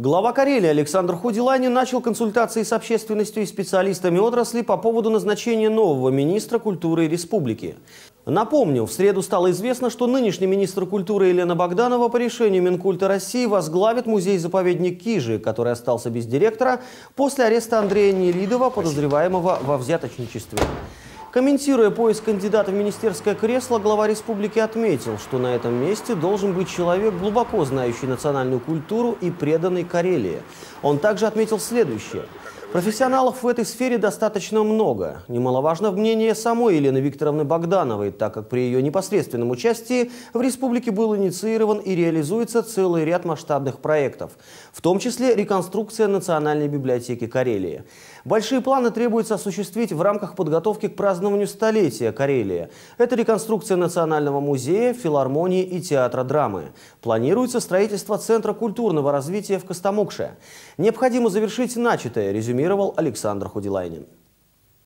Глава Карелии Александр Худиланин начал консультации с общественностью и специалистами отрасли по поводу назначения нового министра культуры республики. Напомню, в среду стало известно, что нынешний министр культуры Елена Богданова по решению Минкульта России возглавит музей-заповедник Кижи, который остался без директора после ареста Андрея Нелидова, подозреваемого во взяточничестве. Комментируя поиск кандидата в министерское кресло, глава республики отметил, что на этом месте должен быть человек, глубоко знающий национальную культуру и преданный Карелии. Он также отметил следующее – Профессионалов в этой сфере достаточно много. Немаловажно мнение самой Елены Викторовны Богдановой, так как при ее непосредственном участии в республике был инициирован и реализуется целый ряд масштабных проектов, в том числе реконструкция Национальной библиотеки Карелии. Большие планы требуется осуществить в рамках подготовки к празднованию столетия Карелии. Это реконструкция Национального музея, филармонии и театра драмы. Планируется строительство Центра культурного развития в Костомукше. Необходимо завершить начатое, резюме резюмировал Александр Худилайнин.